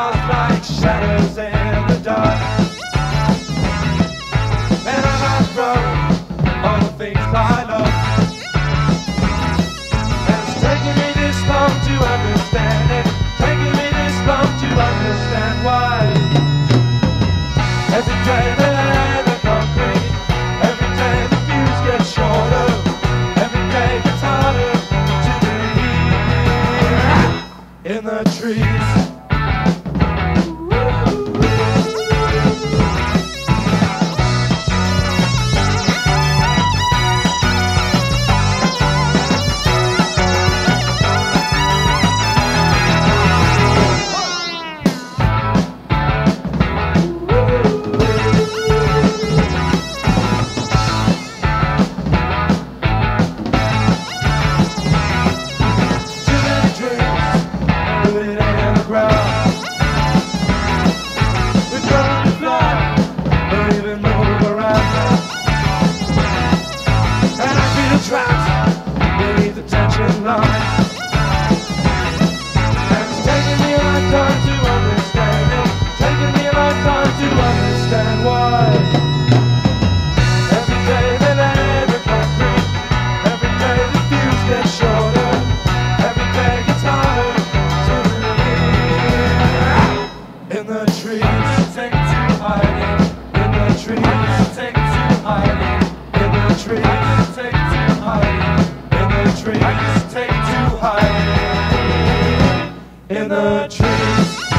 lost like shadows in the dark. And I might throw all the things I love. And it's taken me this long to understand it. Taking me this long to understand why. Every day that I concrete, every day the views get shorter, every day gets harder to believe in the trees. Trees, take to hiding. In the trees.